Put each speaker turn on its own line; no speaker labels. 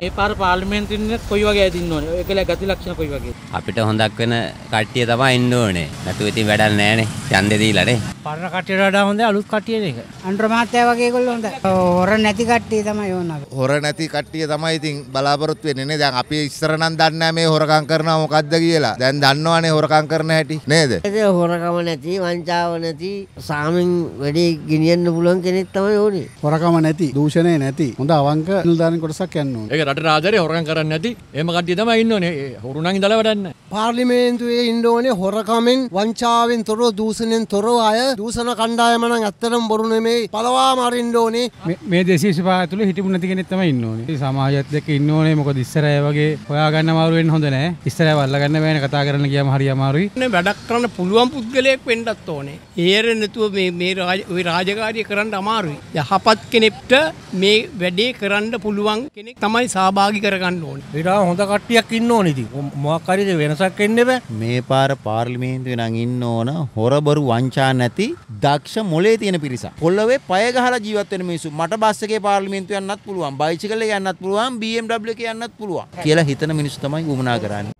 ඒ පාර පාර්ලිමේන්තුවේ කොයි වගේ ඇදින්න ඕනේ? ඒකල ගති ලක්ෂණ කොයි වගේ?
අපිට හොඳක් වෙන කට්ටිය තමයි ඉන්න ඕනේ. නැතුව ඉතින් වැඩක් නැහනේ. ඡන්දේ දීලානේ.
පරණ කට්ටියට වඩා හොඳ අලුත් කට්ටියන එක.
අන්ඩ්‍ර මහත්තයා වගේ ඒගොල්ලෝ හොඳයි. හොර නැති කට්ටිය තමයි ඕන අපි.
හොර නැති කට්ටිය තමයි ඉතින් බලාපොරොත්තු වෙන්නේ නේ. දැන් අපි ඉස්සර නම් දන්නේ නැහැ මේ හොරකම් කරනවා මොකද්ද කියලා. දැන් දන්නවනේ හොරකම් කරන හැටි නේද?
ඒක හොරකම නැති වංචාව නැති සාමින් වැඩි ගෙනියන්න පුළුවන් කෙනෙක් තමයි ඕනේ.
හොරකම නැති දූෂණය නැති හොඳ අවංක නිල්ධාරණ කොටසක් යන්න ඕනේ.
රට ආදරේ හොරකම් කරන්නේ නැති එහෙම කට්ටිය තමයි ඉන්න ඕනේ. ඒ හොරු නම් ඉඳලා වැඩක් නැහැ.
පාර්ලිමේන්තුවේ ඉන්න ඕනේ හොරකමෙන් වංචාවෙන් තොරව දූෂණයෙන් තොරව අය දූෂණ කණ්ඩායම නම් ඇත්තටම බොරු නෙමෙයි පළවාම අරින්න ඕනේ
මේ දේශීය විභාගය තුළ හිටපු නැති කෙනෙක් තමයි ඉන්න ඕනේ. සමාජයත් එක්ක ඉන්න ඕනේ. මොකද ඉස්සර අය වගේ හොයාගන්න අමාරු වෙන්න හොඳ නැහැ. ඉස්සර අය වල්ලා ගන්න බෑනේ කතා කරන්න ගියාම හරි අමාරුයි.
වැඩක් කරන්න පුළුවන් පුද්ගලයෙක් වෙන්නත් ඕනේ. ඒර නැතුව මේ මේ රාජකාරිය කරන්න අමාරුයි. යහපත් කෙනෙක්ට මේ වැඩේ කරන්න පුළුවන් කෙනෙක් තමයි සහභාගී කරගන්න ඕනේ.
ඊට හොඳ කට්ටියක් ඉන්න ඕනේ ඉතින්. මොකක් හරි වෙනසක් එන්න බෑ.
මේ පාර පාර්ලිමේන්තුවේ නම් ඉන්න ඕන හොරබරු වංචා නැති දක්ෂ මොලේ තියෙන පිරිසක්. පොළවේ පය ගහලා ජීවත් වෙන මිනිස්සු. මට බස් එකේ පාර්ලිමේන්තුව යන්නත් පුළුවන්. බයිසිකල් එකේ යන්නත් පුළුවන්. BMW එකේ යන්නත් පුළුවන්. කියලා හිතන මිනිස්සු තමයි වුමනා කරන්නේ.